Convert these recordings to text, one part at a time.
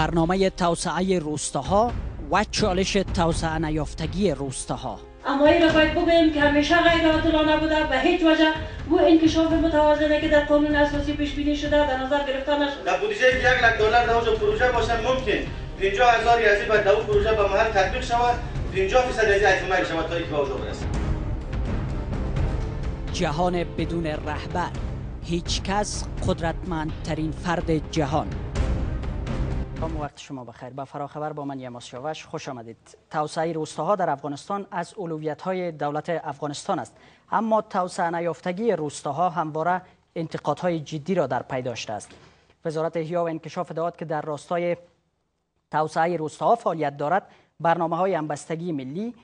برنامه توسعه روستاها و چالش توسعه نیافتگی روستاها. اما این را باید بگوییم که همیشه غیر عادلانه بوده به هیچ وجه و انکشاف متوازنه که در قانون اساسی پیش بینی شده در نظر گرفته نشده در بودجه یک لک دلار در پروژه باشه ممکن. 50 هزار یازی باید در پروژه به محل تطبیق شود. 50 فیصد از اتمام شود تا اینکه به برسه جهان بدون رهبر. هیچ کس قدرتمندترین فرد جهان. وقت شما بخیر. با فراخبر با من یماس شاوش خوش آمدید. توسعه روستاها در افغانستان از اولویت های دولت افغانستان است. اما توسعه نیافتگی روستاها همواره انتقادهای جدی را در پی داشته است. وزارت احیا و انکشاف داد که در راستای توسعه روستاها فعالیت دارد. برنامه های انبستگی ملی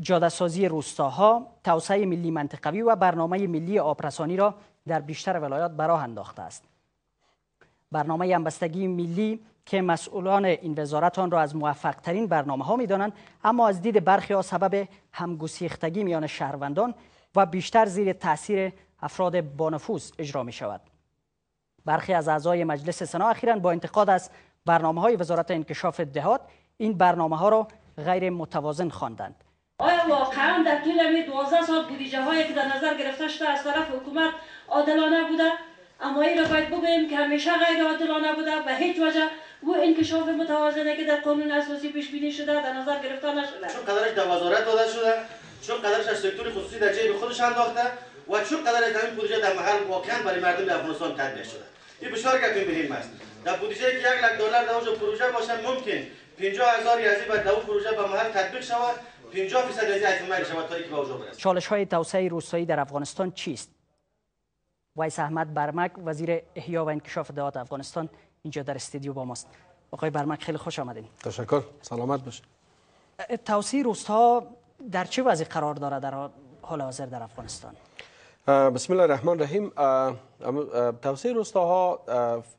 جاده سازی روستاها توسعه ملی منطقوی و برنامه ملی آبرسانی را در بیشتر ولایات براه انداخته است. برنامه انبستگی ملی که مسئولان این وزارت آن را از موفق ترین برنامه ها می دانند اما از دید برخی ها سبب همگسیختگی میان شهروندان و بیشتر زیر تاثیر افراد بانفوذ اجرا می شود برخی از اعضای مجلس سنا اخیرا با انتقاد از برنامه های وزارت انکشاف دهات این برنامه ها را غیر متوازن خواندند. آیا واقعا در طول همین 12 سال بودجه هایی که در نظر گرفته شده از طرف حکومت عادلانه بوده؟ اما این را باید بگوییم که همیشه غیر عادلانه بوده به هیچ وجه و انکشاف متوازنه که در قانون اساسی پیش بینی شده در نظر گرفته نشده. چون قدرش در وزارت داده شده چون قدرش از سکتور خصوصی در جیب خودش انداخته و چون قدر از همین بودجه در محل واقعا برای مردم افغانستان تطبیق شده. این بسیار گپ مهم است. در بودجه که یک لک دلار در اونجا پروژه باشه ممکن 50 هزار یازی باید در پروژه به محل تطبیق شود. 50 فیصد از اتمام شود تا اینکه به اونجا برسه چالش های توسعه روستایی در افغانستان چیست؟ ویس احمد برمک وزیر احیا و انکشاف دهات افغانستان. اینجا در استودیو با ماست. آقای برمک خیلی خوش آمدین. تشکر. سلامت باشید توسعه روستاها در چه وضعی قرار دارد در حال حاضر در افغانستان؟ بسم الله الرحمن الرحیم توسعه روستاها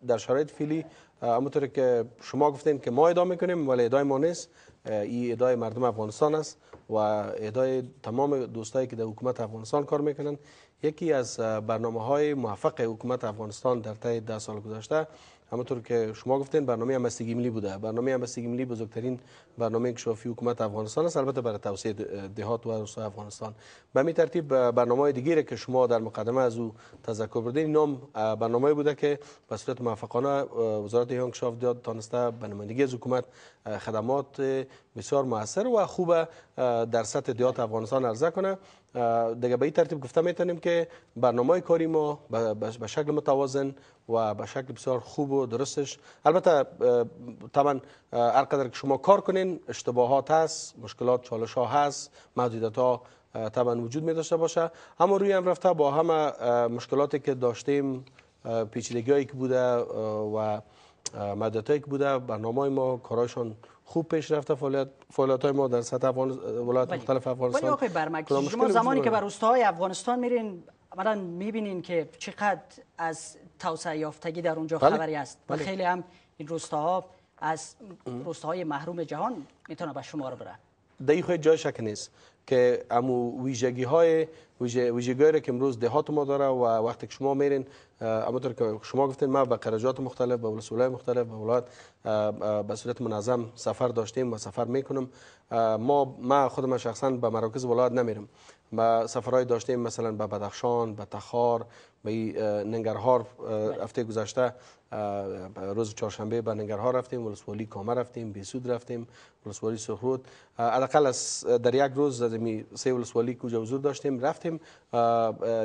در شرایط فعلی همونطور که شما گفتین که ما ادعا می‌کنیم ولی ادعای ما نیست. این ادعای مردم افغانستان است و ادعای تمام دوستایی که در حکومت افغانستان کار می‌کنن یکی از برنامه های موفق حکومت افغانستان در طی ده سال گذشته همونطور که شما گفتین برنامه همبستگی ملی بوده. برنامه همبستگی ملی بزرگترین برنامه کشافی حکومت افغانستان است. البته برای توسعه دهات و روستای افغانستان. به می ترتیب برنامه دیگری که شما در مقدمه از او تذکر بردین نام برنامه بوده که به صورت موفقانه وزارت انکشاف داد تانسته به نمایندگی از حکومت خدمات بسیار موثر و خوب در سطح دهات افغانستان عرضه کنه. دیگه به این ترتیب گفته می‌تونیم که برنامه کاری ما به شکل متوازن و به شکل بسیار خوب و درستش. البته طبعا هر قدر که شما کار کنین اشتباهات هست مشکلات چالش ها هست محدودیت ها طبعا وجود می داشته باشه. اما روی هم رفته با همه مشکلاتی که داشتیم پیچیدگی هایی که بوده و مدت که بوده. برنامه ما کارایشان خوب پیش رفته. فعالیت فعالیت های ما در سطح ولایت مختلف افغانستان. ولی آقای برمک شما زمانی که بر روستاهای افغانستان میرین عملا می‌بینین که چقدر از توسعه یافتگی در اونجا بله. خبری است. و خیلی هم این روستاها از روستاهای محروم جهان می‌تونه به شمار بره. در خود جای شک نیست که امو ویژگی های ویژگی که امروز دهات ما داره و وقتی که شما میرین همونطور که شما گفتین ما به قرجات مختلف به ولسوالای مختلف به ولایت به صورت منظم سفر داشتیم و سفر می‌کنم. ما ما خودم شخصا به مراکز ولایت نمیرم. ما سفرهای داشتیم مثلا به بدخشان به تخار به ننگرهار هفته گذشته روز چهارشنبه به ننگرهار رفتیم ولسوالی کامه رفتیم بیسود رفتیم ولسوالی سخرود حداقل در یک روز از سه ولسوالی کوجا حضور داشتیم رفتیم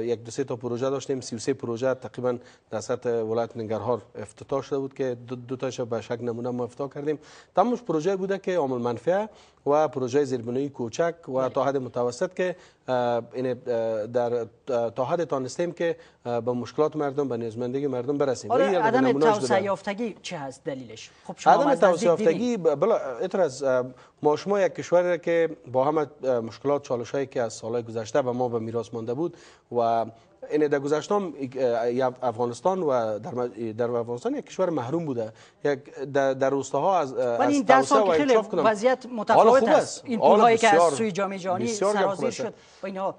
یک دو سه تا پروژه داشتیم 33 پروژه تقریبا در سطح ولایت ننگرهار افتتاح شده بود که دو, دو تاش به شک نمونه ما افتتاح کردیم. تمامش پروژه بوده که عامل منفعه. و پروژه زیربنایی کوچک و تا حد متوسط که در تا حد تانستیم که به مشکلات مردم به نیازمندی مردم برسیم. آره عدم توسعه یافتگی چه هست دلیلش؟ خب شما عدم توسعه یافتگی بلا از ما شما یک کشوری که با همه مشکلات چالش هایی که از سالهای گذشته به ما به میراث مانده بود و این در گذشته افغانستان و در, در افغانستان یک کشور محروم بوده. یک در, در روستاها از ولی این ده سال خیلی وضعیت متفاوت است. این پولهایی که از سوی جامعه جهانی سرازیر شد و اینها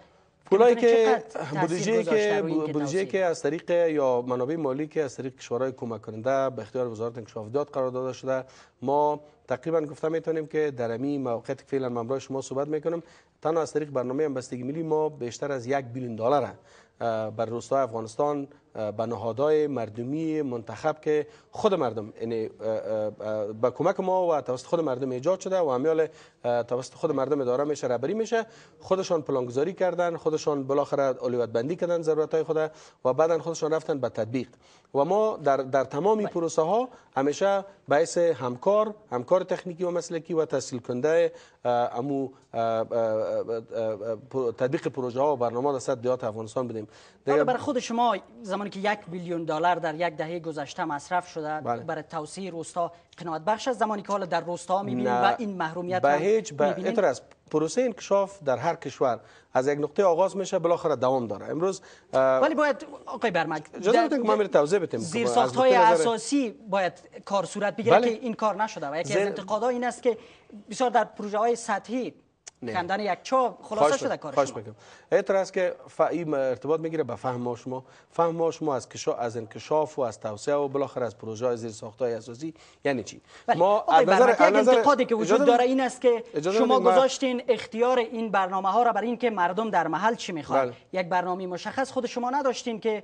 پولایی که بودجه که این بودجه؟ که از طریق یا منابع مالی که از طریق کشورهای کمک کننده به اختیار وزارت انکشافات قرار داده شده. ما تقریبا گفته می‌تونیم که در امی موقعیت که فعلا من برای شما صحبت می‌کنم تنها از طریق برنامه همبستگی ملی ما بیشتر از یک بیلیون دلار بر روستای افغانستان به نهادهای مردمی منتخب که خود مردم یعنی به کمک ما و توسط خود مردم ایجاد شده و همیال توسط خود مردم اداره میشه رهبری میشه. خودشان پلانگذاری کردن خودشان بالاخره اولویت بندی کردن ضرورت های خود و بعدا خودشان رفتن به تطبیق. و ما در در تمام این پروسه ها همیشه باعث همکار همکار تکنیکی و مسلکی و تحصیل کننده امو تطبیق پروژه ها و برنامه در سطح دیات افغانستان بدیم. برای خود شما زمانی که یک بیلیون دلار در یک دهه گذشته مصرف شده بله. برای توسعه روستا قناعت بخش است زمانی که حالا در روستا می‌بینیم. و این محرومیت به هیچ به؟ اعتراض پروسه انکشاف در هر کشور از یک نقطه آغاز میشه بالاخره دوام داره امروز ولی باید آقای برمک اجازه بدین که میره توضیح بدم زیر از ساخت های اساسی باید کار صورت بگیره بله. که این کار نشده و یکی از زیر- انتقادها این است که بسیار در پروژه های سطحی نه. کندن یک چاه خلاصه شده کار خواهش می‌کنم اعتراض که ف... این ارتباط می‌گیره به فهم ما شما فهم ما شما از کشا... از انکشاف و از توسعه و بالاخره از پروژه های زیر ساختای اساسی یعنی چی بله. ما از نظر- انتقادی که وجود داره این است که شما گذاشتین اختیار این برنامه ها را برای اینکه مردم در محل چی می‌خوان بله. یک برنامه مشخص خود شما نداشتین که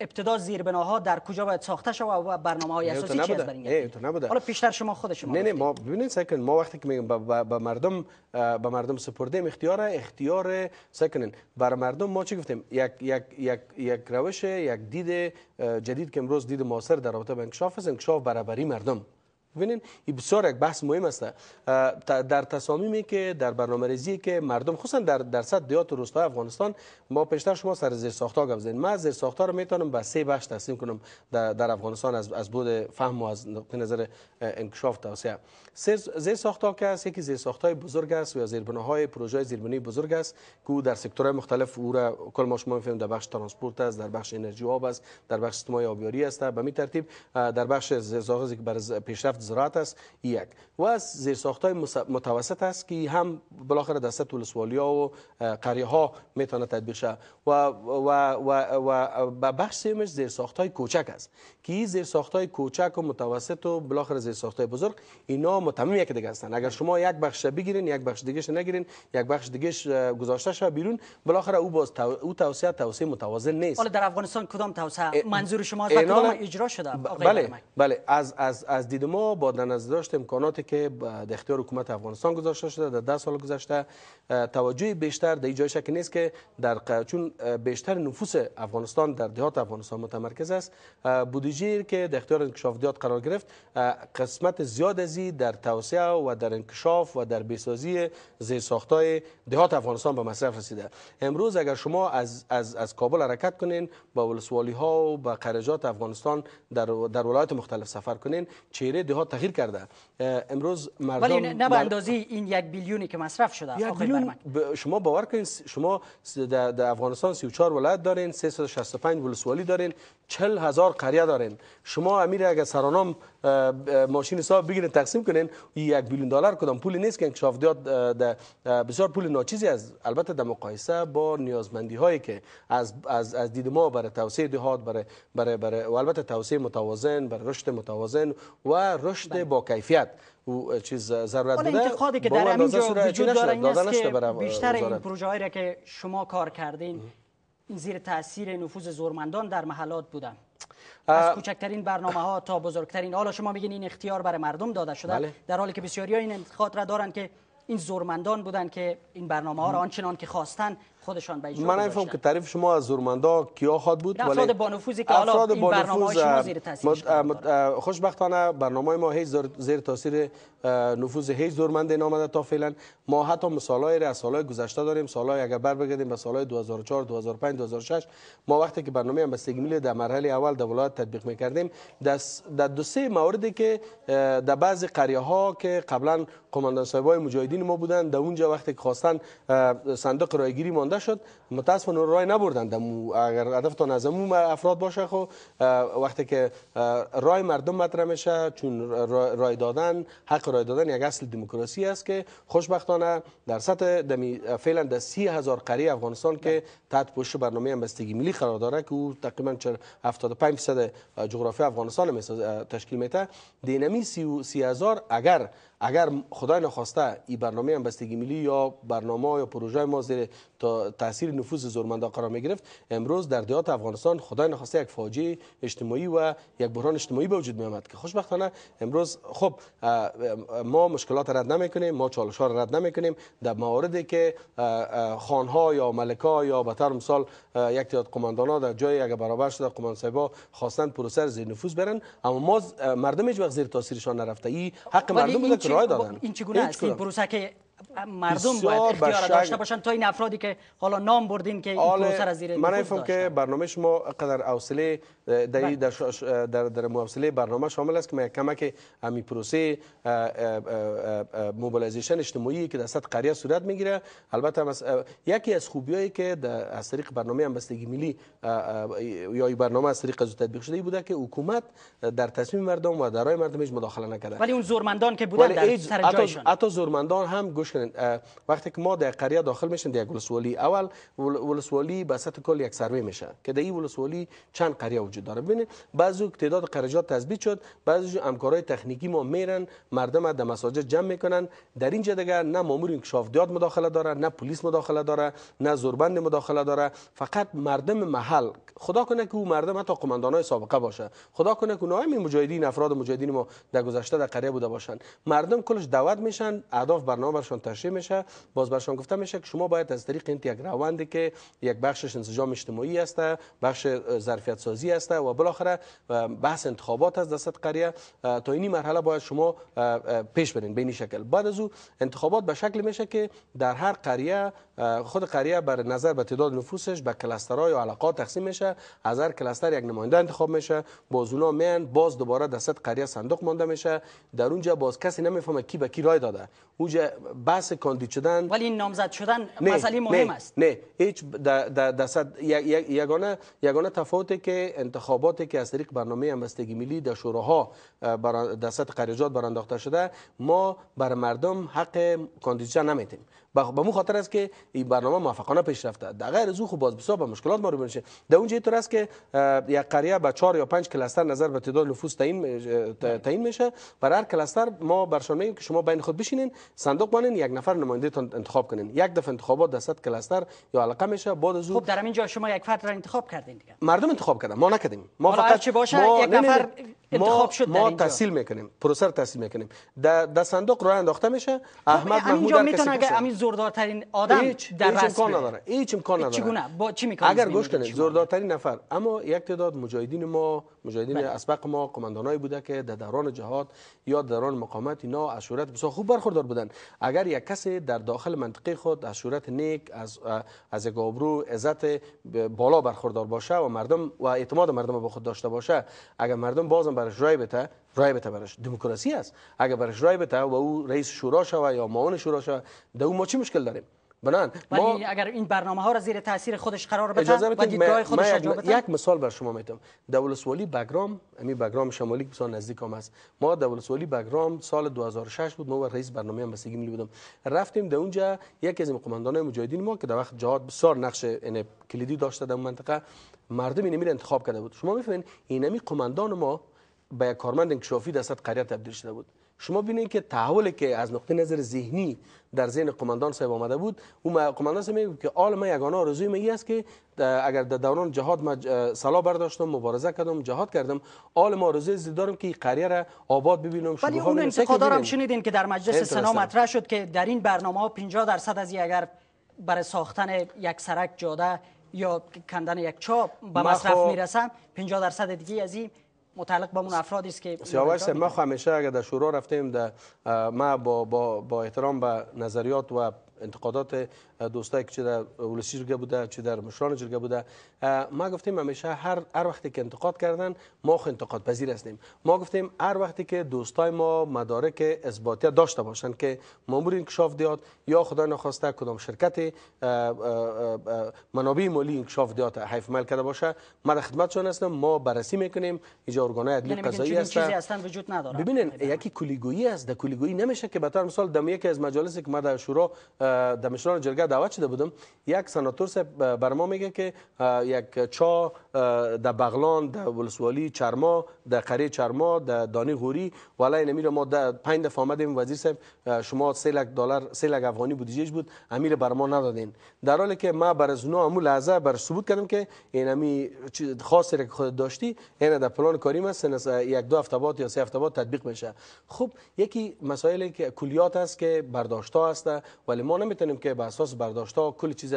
ابتدا زیربناها در کجا باید ساخته شود و برنامه های اساسی چی. از بر نبوده. حالا پیشتر شما خود شما نه نه. ما ببینید سکن ما وقتی که میگم به- مردم به مردم سپردیم اختیار اختیار سکنن برای مردم ما چی گفتیم یک یک یک یک روش یک دید جدید که امروز دید معاصر در رابطه با انکشاف است انکشاف برابری مردم ببینید این بسیار یک بحث مهم است. در تصامیمی که در برنامه ریزی که مردم خصوصا در در سطح دهات و روستای افغانستان ما پیشتر شما سر زیر ساختها گفت زدین من زیر ساختها رو می‌تونم به سه بخش تقسیم کنم. در, در افغانستان از از بود فهم و از نقطه نظر انکشاف توسعه. زیر ساختها که است یکی زیر ساختهای بزرگ است و یا زیربناهای پروژه زیربنایی بزرگ است که در سکتورهای مختلف او را کل ما شما می‌فهمیم در بخش ترانسپورت است در بخش انرژی آب است در بخش سیستم‌های آبیاری است. به می ترتیب در بخش زیر ساختی که ز- پیشرفت زراعت است. یک. و از زیر ساختهای متوسط است که هم بالاخره در سطح ولسوالی‌ها و اه، قریه‌ها می‌تونه تطبیق شود. و و و و به بخش سومش زیر ساختهای کوچک است. که این زیر ساختهای کوچک و متوسط و بالاخره زیر ساختهای بزرگ اینا متمم یک دیگه هستند اگر شما یک بخش بگیرین یک بخش دیگه نگیرین یک بخش دیگه گذاشته شود بیرون بالاخره او باز تو- او توسعه توسعه متوازن نیست. حالا در افغانستان کدام توسعه؟ منظور شما اینال- کدام اجرا شده؟ بله؟ بله. از از از دید ما با در نظر داشت امکاناتی که در اختیار حکومت افغانستان گذاشته شده در ده سال گذشته توجه بیشتر در اینجای شک نیست که در چون بیشتر نفوس افغانستان در دهات افغانستان متمرکز است. بودجه که در اختیار انکشاف دیات قرار گرفت قسمت زیاد از این در توسعه و در انکشاف و در بسازی زیر ساختای دهات افغانستان به مصرف رسیده. امروز اگر شما از از از کابل حرکت کنین با ولسوالی ها و با قرجات افغانستان در در ولایت مختلف سفر کنین چهره دهات تغییر کرده. امروز مردم ولی نه به اندازه این یک بیلیونی که مصرف شده یک آقای میلیون برمک. ب- شما باور کنید شما در افغانستان 34 ولایت دارین 365 ولسوالی دارین 40 هزار قریه دارین. شما امیر اگر سرانام ماشین حساب بگیرین تقسیم کنین یک بیلیون دلار کدام پولی نیست که انکشاف دیات اه، ده- اه، بسیار پول ناچیزی از البته در مقایسه با نیازمندی هایی که از از از دید ما برای توسعه دهات برای برای برای البته توسعه متوازن برای رشد متوازن و رشد با کیفیت و چیز ضرورت بوده. انتقادی که در چی وجود داره این است که بیشتر این. پروژه هایی که شما کار کردین زیر تاثیر نفوذ زورمندان در محلات بودن. از کوچکترین برنامه ها تا بزرگترین حالا شما میگین این اختیار برای مردم داده شده بله. در حالی که بسیاری ها این انتقاد را دارن که این زورمندان بودن که این برنامه ها را آنچنان که خواستن خودشان به اجرا من نمیفهم گذاشتن. که تعریف شما از زورمندا کیا خواد بود این افراد با نفوذی که حالا افراد این نفوذ، شما زیر اه، خوشبختانه برنامه ما هیچ زیر- تاثیر نفوذ هیچ زورمند نامده تا فعلا ما حتی مثالای از سالهای گذشته داریم سالهای اگر بر بگردیم به سالهای 2004 2005 2006 ما وقتی که برنامه همبستگی ملی در مرحله اول در ولایت تطبیق می‌کردیم در دو سه موردی که در بعضی قریه ها که قبلا قماندان صاحبای مجاهدین ما بودن در اونجا وقتی که خواستن صندوق رایگیری مانده آماده شد متاسفانه رای نبردن. دمو اگر هدفتان از امو افراد باشه خو وقتی که رای مردم مطرح میشه چون رای دادن حق رای دادن یک اصل دموکراسی است که خوشبختانه در سطح دمی فعلا در سی هزار قریه افغانستان که تحت پوشش برنامه همبستگی ملی قرار داره که او تقریبا 75 درصد جغرافی افغانستان تشکیل میده. دینمی سی هزار اگر اگر خدای نخواسته این برنامه همبستگی ملی یا برنامه یا پروژه ما زیر تا تاثیر نفوذ زورمندا قرار می گرفت امروز در دیات افغانستان خدای نخواسته یک فاجعه اجتماعی و یک بحران اجتماعی به وجود می آمد که خوشبختانه امروز خب ما مشکلات رد نمی کنیم ما چالش ها رد نمی کنیم در مواردی که خانها یا ملکا یا به طور مثال یک تعداد قماندان ها در جای اگر برابر شده قمان صاحبا خواستن پروسه زیر نفوذ برن اما ما مردم هیچ وقت زیر تاثیرشان نرفته. این حق مردم بوده رای دادن این چگونه است این پروسه که مردم باید اختیار داشته باشن. تا این افرادی که حالا نام بردین که این پروسه زیر من فهم که برنامه شما قدر حوصله در. در در, در موصله برنامه شامل است که ما کمک امی پروسه موبیلایزیشن اجتماعی که در سطح قریه صورت می‌گیره. البته یکی از خوبیایی که از طریق برنامه همبستگی ملی یا این برنامه از طریق تطبیق شده بوده که حکومت در تصمیم مردم و درای مردم هیچ مداخله نکرده. ولی اون زورمندان که بودن در سر جایشان. حتی زورمندان هم گوش کنید وقتی که ما در قریه داخل میشن در ولسوالی اول ولسوالی به سطح کل یک سروی میشه که در این ولسوالی چند قریه وجود داره. ببینید بعضی تعداد قرارداد تثبیت شد بعضی همکارای تکنیکی ما میرن مردم در مساجد جمع می‌کنن. در اینجا دیگه نه مامور انکشاف دیات مداخله داره نه پلیس مداخله داره نه زوربند مداخله داره. فقط مردم محل خدا کنه که او مردم حتی قماندانای سابقه باشه. خدا کنه که نایم مجاهدین افراد مجاهدین ما در گذشته در قریه بوده باشن. مردم کلش دعوت میشن اهداف برنامه برشان تشریح میشه. باز برشان گفته میشه که شما باید از طریق این یک روندی که یک بخشش انسجام اجتماعی است بخش ظرفیت سازی است و بالاخره بحث انتخابات از دست قریه. تا این مرحله باید شما پیش برین به این شکل. بعد از او انتخابات به شکل میشه که در هر قریه خود قریه بر نظر به تعداد نفوسش به کلاسترهای و علاقات تقسیم میشه. از هر کلاستر یک نماینده انتخاب میشه. باز اونا میان باز دوباره دست قریه صندوق مانده میشه. در اونجا باز کسی نمی‌فهمه کی به کی رای داده. اونجا بحث کاندید شدن. ولی نامزد شدن مسئله مهم است. نه. هیچ دست یگانه یگانه تفاوتی که انتخاباتی که از طریق برنامه همبستگی ملی در شوراها در سطح قریجات برانداخته شده ما بر مردم حق کاندیدشن نمیتیم به مو خاطر است که این برنامه موفقانه پیش رفته. در غیر از خب باز بسیار به مشکلات ما رو بنشه در اونجا اینطور است که یک قریه به 4 یا 5 کلاستر نظر به تعداد نفوس تعیین تعیین میشه. برای هر کلاستر ما برشان میگیم که شما بین خود بشینین صندوق بانین یک نفر نماینده تان انتخاب کنین. یک دفعه انتخابات در صد کلاستر یا علاقه میشه بعد از خب در همین جا شما یک فرد را انتخاب کردین دیگه. مردم انتخاب کردن ما نکردیم. ما فقط چه باشه ما یک نفر انتخاب شد ما تحصیل می‌کنیم. پروسر تحصیل می‌کنیم. در در صندوق راه انداخته میشه. خب، احمد محمود در می‌تونه اگه همین زوردارترین آدم هیچ در هیچ امکان نداره. هیچ امکان نداره. چگونه با چی می‌کنه اگر گوش کنید زوردارترین نفر. اما یک تعداد مجاهدین ما مجاهدین بله. اسبق ما قماندانایی بوده که در دوران جهاد یا دوران مقاومت اینا از صورت بسیار خوب برخوردار بودن. اگر یک کسی در داخل منطقه خود از نیک از از یک آبرو عزت بالا برخوردار باشه و مردم و اعتماد مردم به خود داشته باشه اگر مردم بازم برش رای بده رای بده برش دموکراسی است اگر برش رای بده و او رئیس شورا شوه یا معاون شورا شوه در او ما چی مشکل داریم؟ بنان ولی اگر این برنامه ها را زیر تاثیر خودش قرار بده و دیدگاه خودش یک, یک مثال بر شما می‌تونم دولسوالی بگرام امی بگرام شمالی که بسیار نزدیک هم است ما دولسوالی بگرام سال 2006 بود. ما رئیس برنامه هم بسیگی ملی بودم. رفتیم در اونجا. یکی از قماندانان مجاهدین ما که در وقت جهاد بسیار نقش کلیدی داشته در منطقه مردم اینمی انتخاب کرده بود. شما می‌فهمین اینمی قماندان ما به یک کارمند انکشافی در سطح قریه تبدیل شده بود. شما ببینید که تحولی که از نقطه نظر ذهنی در ذهن قماندان صاحب آمده بود او قماندان صاحب میگه که آل ما یگانه آرزوی من است که اگر در دوران جهاد ما سلا برداشتم مبارزه کردم جهاد کردم آل ما آرزوی دارم که قریه را آباد ببینم ولی اون انتقادا هم شنیدین که در مجلس سنا مطرح شد که در این برنامه ها 50 درصد از اگر برای ساختن یک سرک جاده یا کندن یک چاپ به مصرف می‌رسم 50 درصد دیگه از این متعلق به اون افرادی است که سیاوش ما همیشه اگر در شورا رفتیم در ما با, با, با احترام به نظریات و انتقادات دوستایی که در ولسی جرگه بوده چه در مشران جرگه بوده. ما گفتیم همیشه هر هر وقتی که انتقاد کردن ما خو انتقاد پذیر هستیم. ما گفتیم هر وقتی که دوستای ما مدارک اثباتی داشته باشن که مامور انکشاف دیات یا خدا نخواسته کدام شرکت منابع مالی انکشاف دیات حیف مال کرده باشه ما در خدمتشون هستم ما بررسی می‌کنیم. اینجا ارگانهای عدلی قضایی هست وجود نداره. ببینین یکی کلیگویی است در کلیگویی نمیشه که به طور مثال در یکی از مجالسی که ما در شورا در مشران جرگه دعوت شده بودم یک سناتور بر ما میگه که یک چا در بغلان در ولسوالی چرما در قریه چرما در دانی غوری. ولی نمیره ما در پنج دفعه آمدیم وزیر صاحب شما 3 لک دلار 3 لک افغانی بودجهش بود امیر بر ما ندادین. در حالی که ما بر از اونها همون لحظه بر ثبوت کردم که این امی خاصی که خود داشتی این در پلان کاری است یک دو هفته یا سه هفته تطبیق بشه. خب یکی مسائلی که کلیات است که برداشت ها است ولی ما نمی‌تونیم که به اساس برداشت ها کل چیز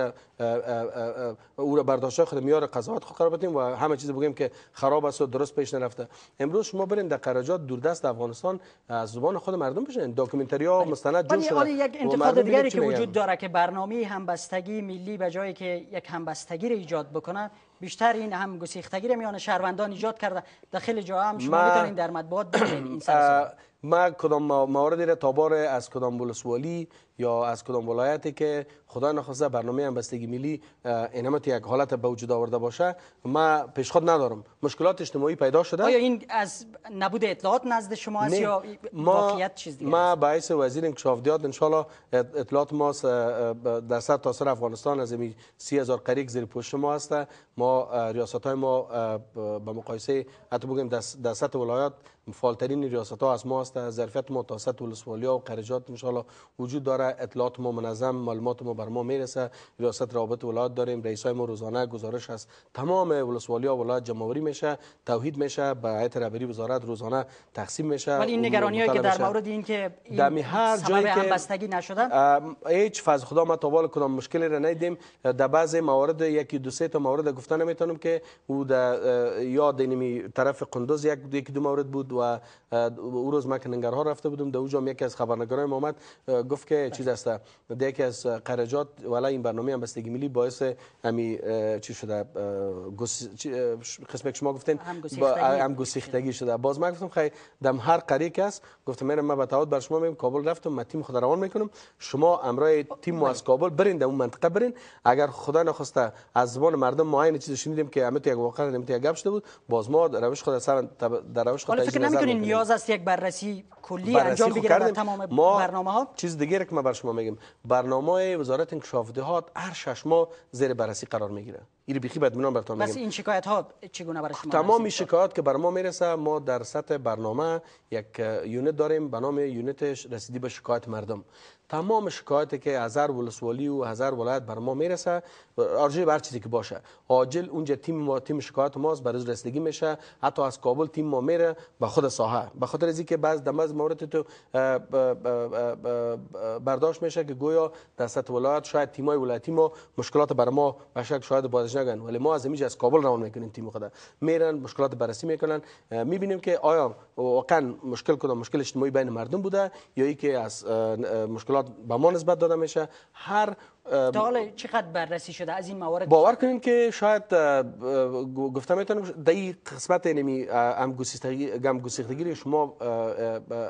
او را برداشت خود میار قضاوت خود قرار بدیم و همه چیز بگیم که خراب است و درست پیش نرفته. امروز شما برین در قراجات دوردست افغانستان از زبان خود مردم بشین داکیومنتری ها مستند جور شده. یک انتقاد دیگری که وجود داره که برنامه همبستگی ملی به جایی که یک همبستگی را ایجاد بکنه بیشتر این هم گسیختگی میان شهروندان ایجاد کرده. داخل جا هم شما می‌تونید در مطبوعات ببینید این ما کدام مواردی را تابار از کدام ولسوالی یا از کدام ولایتی که خدا نخواسته برنامه همبستگی ملی اینمت یک حالت به وجود آورده باشه ما پیشخود ندارم. مشکلات اجتماعی پیدا شده؟ آیا این از نبود اطلاعات نزد شما است یا واقعیت چیز دیگه ما باعث وزیر انکشافیات ان شاء الله اطلاعات ما در صد تا سر افغانستان از می 30000 قریق زیر پوش ما است ما ریاست های ما به مقایسه حتی بگیم در سطح ولایات فعالترین ریاست ها از ما است ظرفیت ما تا سطح ولسوالی و قرجات ان وجود داره. اطلاعات ما منظم معلومات ما بر ما می‌رسه. ریاست رابط ولایت داریم. رئیس های ما روزانه گزارش از تمام ولسوالی ها ولایت جمع میشه توحید میشه به هیئت رهبری وزارت روزانه تقسیم میشه. ولی این نگرانی که در مورد این که در هر جایی که همبستگی نشدن؟ هیچ فاز خدا ما تا کدام مشکلی را ندیدیم. در بعض موارد یکی دو سه تا مورد گفتن نمی‌تونم که او در یاد اینمی طرف قندوز یک دو مورد بود و او روز ما که رفته بودم در اونجا یکی از خبرنگارای اومد گفت که چیز است. در یکی از قرجات ولی این برنامه هم بستگی ملی باعث امی چی شده قسم شما گفتین هم گسیختگی شده. باز ما گفتم خیلی دم هر قریه کس گفتم من ما به تعهد بر شما میگم. کابل رفتم ما تیم خود روان می‌کنم. شما امرای تیم مو از کابل برین در اون منطقه برین. اگر خدا نخواسته از زبان مردم معین چیز شنیدیم که امت یک واقعا یک گپ شده بود باز ما روش خود سر در روش خود نمی‌کنین نیاز است یک بررسی کلی انجام بگیره در تمام برنامه ها چیز دیگه که ما بر شما میگم. برنامه وزارت انکشاف دهات هر شش ماه زیر بررسی قرار می‌گیره. این بیخی منم براتون میگم. بس این شکایت ها چگونه برای شما تمام شکایات که بر ما می‌رسه ما در سطح برنامه یک یونت داریم به نام یونت رسیدی به شکایت مردم. تمام شکایتی که از هر ولسوالی و از هر ولایت بر ما می‌رسه ارجه بر چیزی که باشه. عاجل اونجا تیم ما تیم شکایت ماست برای رسیدگی میشه. حتی از کابل تیم ما میره به خود ساحه. به خاطر از اینکه بعض دم مورد تو برداشت میشه که گویا در سطح ولایت شاید تیمای ولایتی ما مشکلات بر ما به شک شاید بازش نگن. ولی ما از اینجا از کابل روان می‌کنیم تیم خود. میرن مشکلات بررسی می‌کنن. می‌بینیم که آیا واقعا مشکل کدام؟ مشکل اجتماعی بین مردم بوده یا اینکه از مشکلات به ما نسبت داده میشه. هر تا حالا چقدر بررسی شده؟ از این موارد باور کنیم که شاید گفتم می‌تونم در این قسمت نمی هم گسیختگی شما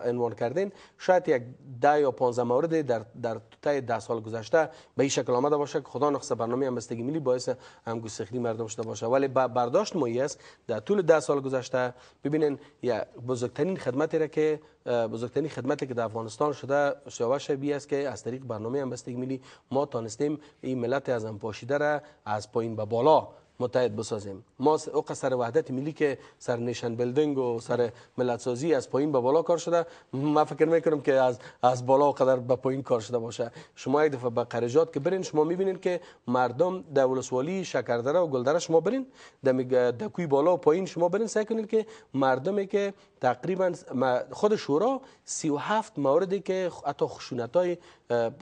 عنوان کردین. شاید یک ده یا 15 مورد در در طی ده سال گذشته به این شکل آمده باشه که خدا نخسته برنامه هم بستگی ملی باعث هم گسیختگی مردم شده باشه. ولی برداشت ما است در طول ده سال گذشته ببینین یا بزرگترین خدمتی را که بزرگترین خدمتی که در افغانستان شده سیاوش بی است که از طریق برنامه هم بستگی ملی ما تانستیم این ملت از هم پاشیده را از پایین به بالا متحد بسازیم. ما او سر وحدت ملی که سر نیشن بلدینگ و سر ملت سازی از پایین به بالا کار شده ما فکر می‌کنم که از از بالا قدر به پایین کار شده باشه. شما یک دفعه به قرجات که برین شما می‌بینید که مردم در ولسوالی شکردره و گلدره شما برین در کوی بالا و پایین شما برین. سعی کنید که مردمی که تقریبا خود شورا 37 موردی که حتی خشونت های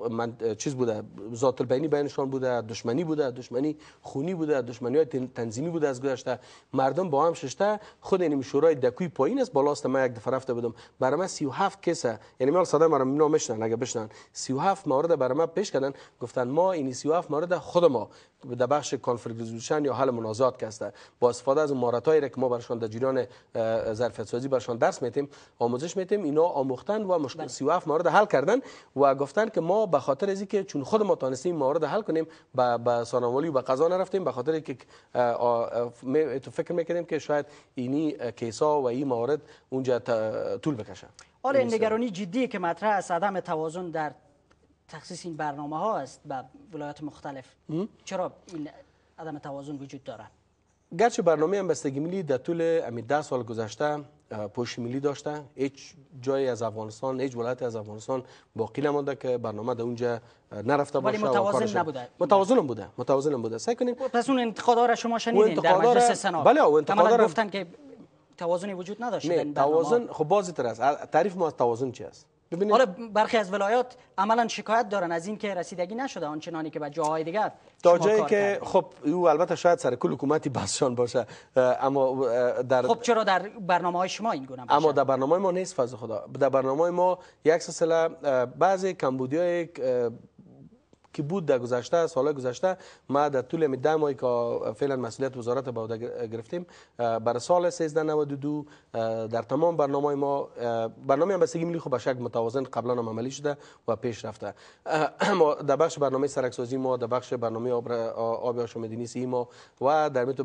من چیز بوده ذات البینی بینشان بوده دشمنی بوده دشمنی خونی بوده دشمنی تنظیمی بود از گذشته. مردم با هم ششته. خود این شورای دکوی پایین است. بالاست ما یک دفعه رفته بودم. برای من 37 کسه. یعنی مال صدا مرا مینا میشنن اگه بشنن. 37 مورد برای من پیش کردن. گفتن ما این 37 مورد خود ما. در بخش کانفلیکت رزولوشن یا حل منازعات کسته. با استفاده از مهارتایی که ما برشان در جریان ظرفیت سازی برشان درس میتیم آموزش میتیم اینا آموختن و مشکل 37 بله. مورد حل کردن و گفتن که ما به خاطر از که چون خود ما تانستیم مورد حل کنیم به به سانوالی و به قضا نرفتیم به خاطر که فکر می‌کنیم که شاید اینی کیسا و این موارد اونجا طول بکشه. حالا نگرانی جدی که مطرح است. عدم توازن در تخصیص این برنامه ها است به ولایات مختلف. چرا این عدم توازن وجود داره گرچه برنامه هم بستگی ملی در طول امی ده سال گذشته پشت ملی داشته. هیچ جایی از افغانستان هیچ ولایت از افغانستان باقی نمانده که برنامه در اونجا نرفته باشه ولی متوازن نبوده. متوازن بوده. متوازن بوده. سعی کنیم پس اون انتقادا را شما شنیدین در مجلس سنا بله اون انتقادا گفتن که توازنی وجود نداشته نه توازن خب بازی تر است. تعریف ما از توازن چی است؟ ببینید حالا برخی از ولایات عملا شکایت دارن از این که رسیدگی نشده آنچنانی که به جاهای دیگر تا جایی که خب او البته شاید سر کل حکومتی بسشان باشه اما در خب چرا در برنامه های شما این گونه باشه اما در برنامه ما نیست فضل خدا. در برنامه ما یک سلسله بعضی کمبودی های که بود در گذشته سال گذشته ما در طول ده ماهی که فعلا مسئولیت وزارت به گرفتیم برای سال 1392 در تمام برنامه ما برنامه هم بستگی ملی خب به شکل متوازن قبلا هم عملی شده و پیش رفته. ما در بخش برنامه سرکسازی ما در بخش برنامه آب آب آشامیدنی ما و در میتو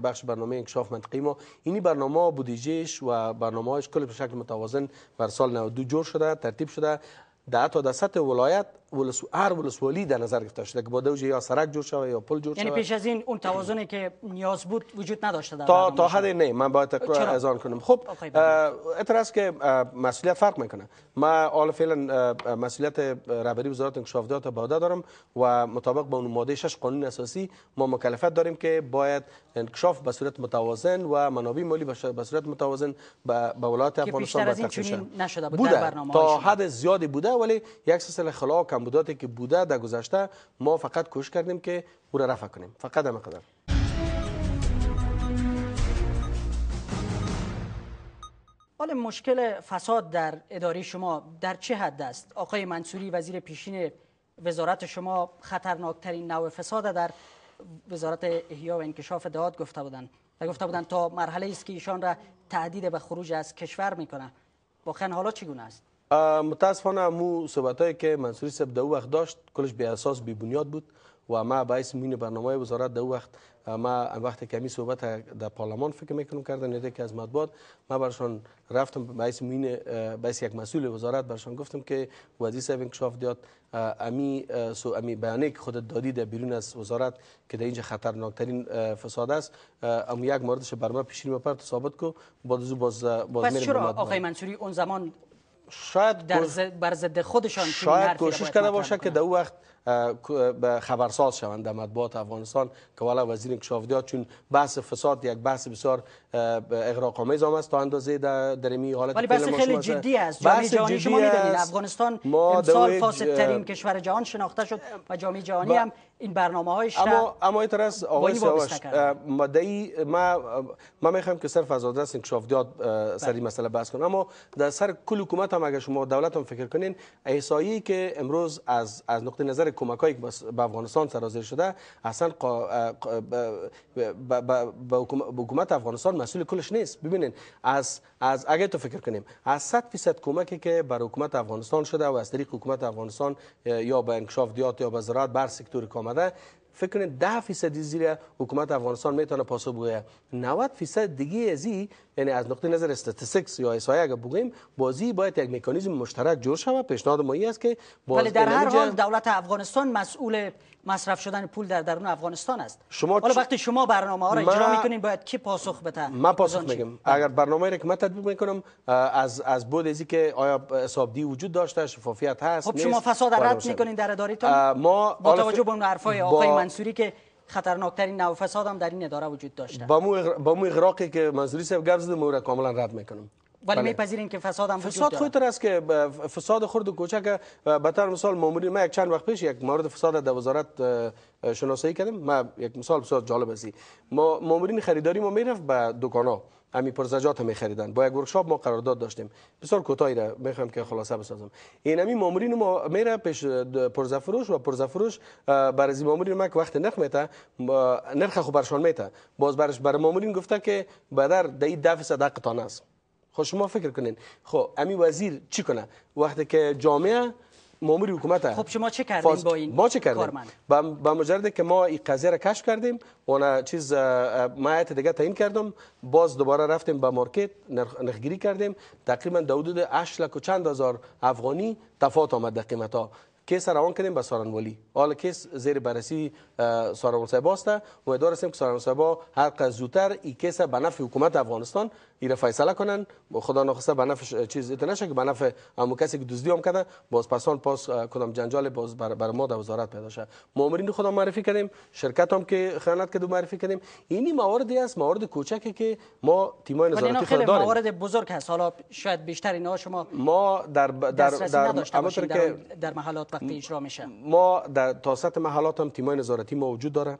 بخش برنامه انکشاف منطقی ما. اینی برنامه بودجهش و برنامه‌اش کل به شکل متوازن بر سال 92 جور شده ترتیب شده. در تا در سطح ولایت ولسو هر ولسوالی در نظر گرفته شده که با دوجه یا سرک جور شوه یا پل جور یعنی پیش از این اون توازنی که نیاز بود وجود نداشته در تا تا حد نه من باید اذعان کنم. خب اعتراض که مسئولیت فرق می‌کنه. ما حالا فعلا مسئولیت رهبری وزارت انکشاف دهات به دارم و مطابق با اون ماده 6 قانون اساسی ما مکلفیت داریم که باید انکشاف به صورت متوازن و منابع مالی به صورت متوازن به ولایت افغانستان تقسیم نشده بود در برنامه تا حد زیادی بوده ولی یک سلسله خلا کمبوداتی که بوده در گذشته ما فقط کوشش کردیم که او را رفع کنیم. فقط همه قدر حالا مشکل فساد در اداره شما در چه حد است؟ آقای منصوری وزیر پیشین وزارت شما خطرناکترین نوع فساد در وزارت احیا و انکشاف دهات گفته بودند. و گفته بودند تا مرحله است که ایشان را تهدید به خروج از کشور می‌کنه. واقعا حالا چگونه است؟ متاسفانه مو صحبت که منصوری صاحب دو وقت داشت کلش بی اساس بی بنیاد بود و ما باعث مین برنامه وزارت دو وقت ما وقت کمی صحبت در پارلمان فکر می‌کنم کردن نیده که از مطبوعات. ما برشان رفتم باعث مین باعث یک مسئول وزارت برشان گفتم که وزیر صاحب انکشاف دیات امی سو امی بیانیه که خودت دادی در بیرون از وزارت که در اینجا خطرناکترین فساد است. ام یک موردش بر ما پیشین بپرد ثابت کو. باز باز باز پس چرا آقای منصوری اون زمان شاید در بر ضد خودشان شاید کوشش کرده باشه که در او وقت به خبرساز شوند در مطبوعات افغانستان که والا وزیر انکشافات چون بحث فساد یک بحث بسیار اغراق آمیز هم است تا اندازه در درمی حالت ولی بحث خیلی جدی است. جامعه جهانی شما می‌دونید افغانستان امسال فاسد ترین کشور جهان شناخته شد و جامعه جهانی هم این برنامه هایش اما اما این طرز آقای سیاوش مدعی ما ما می‌خوایم که صرف از آدرس انکشافات سری بله. مسئله بحث کنم اما در سر کل حکومت هم اگر شما دولت هم فکر کنین احصایی که امروز از از نقطه نظر کمکایی که به افغانستان سرازیر شده اصلا به حکومت افغانستان مسئول کلش نیست. ببینین از از اگه تو فکر کنیم از 100 فیصد کمکی که بر حکومت افغانستان شده و از طریق حکومت افغانستان یا به انکشاف دیات یا به زراعت بر سکتور کامده فکر کنید 10 فیصد زیر حکومت افغانستان می‌تونه پاسخ بگویه 90 فیصد دیگه از یعنی از نقطه نظر استاتستیکس یا احصایه اگر بگوییم بازی باید یک مکانیزم مشترک جور شود. پیشنهاد ما است که ولی در هر حال دولت افغانستان مسئول مصرف شدن پول در درون افغانستان است. شما حالا وقتی شما برنامه ها را اجرا می‌کنین باید کی پاسخ بده؟ من پاسخ میگم. اگر برنامه را که من تطبیق می‌کنم از از بود ازی که آیا حسابدی وجود داشته شفافیت هست خب شما فساد رد می‌کنین در ادارتون ما با توجه به اون حرفای آقای منصوری که خطرناکترین نوع فساد هم در این اداره وجود داشته. با مو با مو اغراقی که منصوری صاحب گفت مو را کاملا رد می‌کنم. ولی بله. میپذیرین که فساد هم وجود فساد داره. خودتر است که فساد خرد و کوچک به طور مثال مامورین ما یک چند وقت پیش یک مورد فساد در وزارت شناسایی کردیم. ما یک مثال بسیار جالب است. ما مامورین خریداری ما می‌رفت به دکانا. همین پرزجات می خریدن با یک ورکشاپ ما قرارداد داشتیم. بسیار کوتاهی را می‌خوام که خلاصه بسازم. این همین مامورین ما میره پیش پرزفروش و پرزفروش بر از این مامورین ما که وقت نرخ میته نرخ خو برشان میته باز برش بر مامورین گفته که بدر ده فیصد حقتان است. خب شما فکر کنین. خب امی وزیر چی کنه؟ وقتی که جامعه مامور حکومت خب شما چه کردین با این ما چه کردیم؟ با, مجرد که ما این قضیه را کشف کردیم و چیز اه، اه، ما هیئت دیگه تعیین کردم باز دوباره رفتیم به market نرخ- نرخگیری کردیم. تقریبا حدود 8 لک و چند هزار افغانی تفاوت آمد در قیمت ها case روان کردیم به سارنوالی حالا case زیر بررسی سارنوال صاحب است امیدوار هستیم که سارنوال صاحب هر قدر زودتر این case به نفع حکومت افغانستان این فیصله کنن. خدا ناخواسته به نفع چیز نشه که به نفع همون کسی که دزدی هم کرده باز پسان پاس کدام جنجال باز بر, بر ما در وزارت پیدا شه. مامورین خدا معرفی کردیم شرکت هم که خیانت کرده معرفی کردیم. اینی مواردی است موارد کوچکی که ما تیمای ولی نظارتی خیلی خود داریم موارد بزرگ هست. حالا شاید بیشتر اینا شما ما در در در در, که در محلات. وقتی اجرا میشه؟ ما در تا سطح محلات هم تیمای نظارتی ما وجود داره.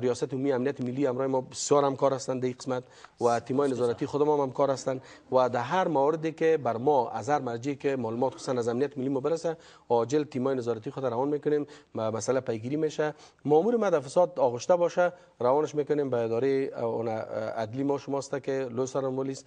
ریاست عمومی امنیت ملی همراه ما بسیار همکار هستند در قسمت و تیمای نظارتی خود ما هم همکار هستند و در هر موردی که بر ما از هر مرجعی که معلومات خصوصا از امنیت ملی ما برسه عاجل تیمای نظارتی خود روان می‌کنیم و مسئله پیگیری میشه. مامور ما در فساد آغشته باشه روانش می‌کنیم به اداره اون عدلی ما شماست که لوسان مولیس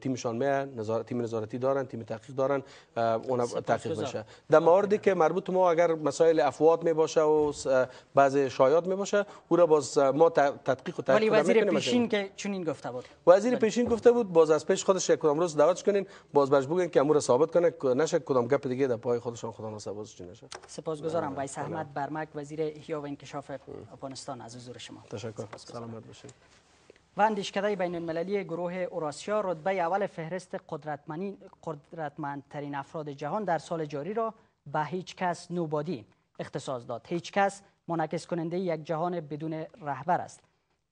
تیمشان میه نظارت تیم نظارتی دارن تیم تحقیق دارن اون تحقیق بشه در مواردی که مربوط ما اگر مسائل افواد می باشه و س- بعض شایعات می باشه او را باز ما تدقیق و ولی تحقیق وزیر پیشین که چنین گفته بود. وزیر پیشین گفته بود باز از پیش خودش یک کدام روز دعوتش کنین باز برش بگین که امور ثابت کنه نشه کدام گپ دیگه در پای خودشان خدا نصیبش چی نشه. سپاسگزارم. ویس احمد برمک وزیر احیا و انکشاف افغانستان از حضور شما. تشکر. سلامت باشین. و اندیشکده بین المللی گروه اوراسیا رتبه اول فهرست قدرتمندترین افراد جهان در سال جاری را به هیچ کس نوبادی اختصاص داد. هیچ کس منعکس کننده یک جهان بدون رهبر است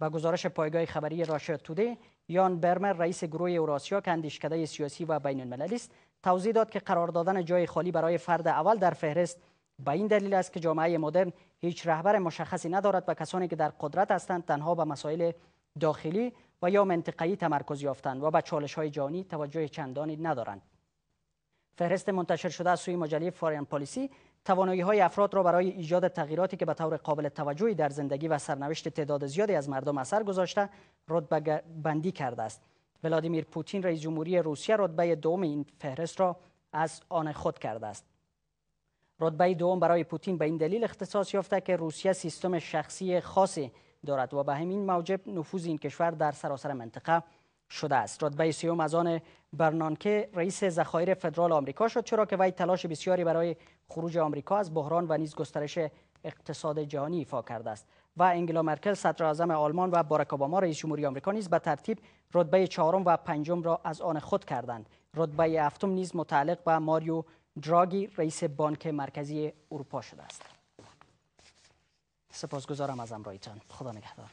با گزارش پایگاه خبری راشد توده یان برمر رئیس گروه اوراسیا که اندیشکده سیاسی و بین المللی است توضیح داد که قرار دادن جای خالی برای فرد اول در فهرست به این دلیل است که جامعه مدرن هیچ رهبر مشخصی ندارد و کسانی که در قدرت هستند تنها به مسائل داخلی و یا منطقه‌ای تمرکز یافتند و به چالش های جهانی توجه چندانی ندارند. فهرست منتشر شده از سوی مجله فارین پالیسی توانایی های افراد را برای ایجاد تغییراتی که به طور قابل توجهی در زندگی و سرنوشت تعداد زیادی از مردم اثر گذاشته رتبه بندی کرده است. ولادیمیر پوتین رئیس جمهوری روسیه رتبه دوم این فهرست را از آن خود کرده است. رتبه دوم برای پوتین به این دلیل اختصاص یافته که روسیه سیستم شخصی خاصی دارد و به همین موجب نفوذ این کشور در سراسر منطقه شده است. رتبه سیوم از آن برنانکه رئیس ذخایر فدرال آمریکا شد چرا که وی تلاش بسیاری برای خروج آمریکا از بحران و نیز گسترش اقتصاد جهانی ایفا کرده است. و انگلا مرکل صدر اعظم آلمان و باراک اوباما رئیس جمهوری آمریکا نیز به ترتیب رتبه چهارم و پنجم را از آن خود کردند. رتبه هفتم نیز متعلق به ماریو دراگی رئیس بانک مرکزی اروپا شده است. سپاسگزارم از همراهیتان. خدا نگهدار.